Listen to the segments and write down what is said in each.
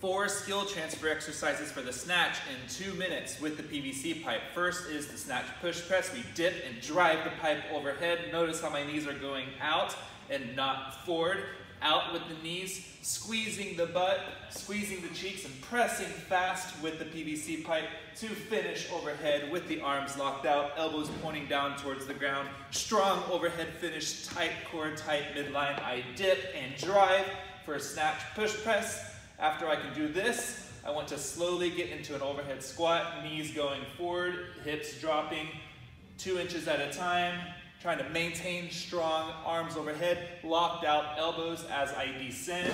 Four skill transfer exercises for the snatch in two minutes with the PVC pipe. First is the snatch push press. We dip and drive the pipe overhead. Notice how my knees are going out and not forward. Out with the knees, squeezing the butt, squeezing the cheeks, and pressing fast with the PVC pipe to finish overhead with the arms locked out, elbows pointing down towards the ground. Strong overhead finish, tight core, tight midline. I dip and drive for a snatch push press. After I can do this, I want to slowly get into an overhead squat, knees going forward, hips dropping two inches at a time, trying to maintain strong arms overhead, locked out elbows as I descend.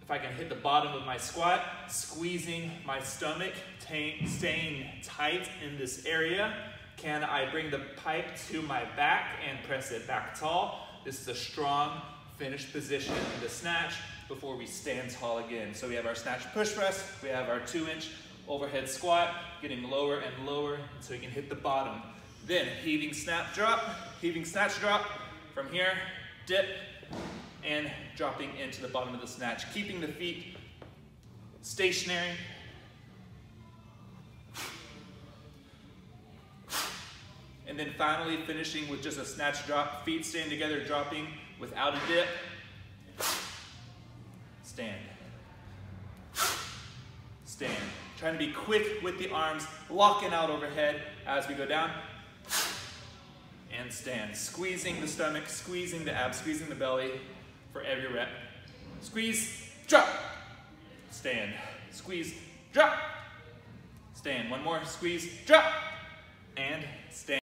If I can hit the bottom of my squat, squeezing my stomach, staying tight in this area. Can I bring the pipe to my back and press it back tall? This is a strong finished position in the snatch before we stand tall again. So we have our snatch push press, we have our two inch overhead squat, getting lower and lower so we can hit the bottom. Then heaving snap drop, heaving snatch drop, from here, dip, and dropping into the bottom of the snatch, keeping the feet stationary. And then finally finishing with just a snatch drop, feet staying together, dropping without a dip, stand. Stand. Trying to be quick with the arms, locking out overhead as we go down. And stand. Squeezing the stomach, squeezing the abs, squeezing the belly for every rep. Squeeze, drop. Stand. Squeeze, drop. Stand. One more. Squeeze, drop. And stand.